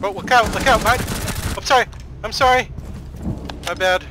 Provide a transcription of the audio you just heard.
Oh, look out, look out, mate. I'm sorry, I'm sorry. My bad.